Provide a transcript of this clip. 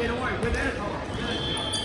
Get away. Where that is.